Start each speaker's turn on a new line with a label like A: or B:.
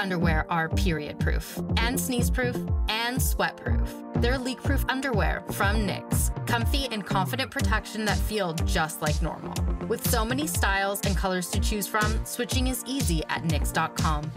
A: underwear are period proof, and sneeze proof, and sweat proof. They're leak proof underwear from Knix, Comfy and confident protection that feel just like normal. With so many styles and colors to choose from, switching is easy at Knix.com.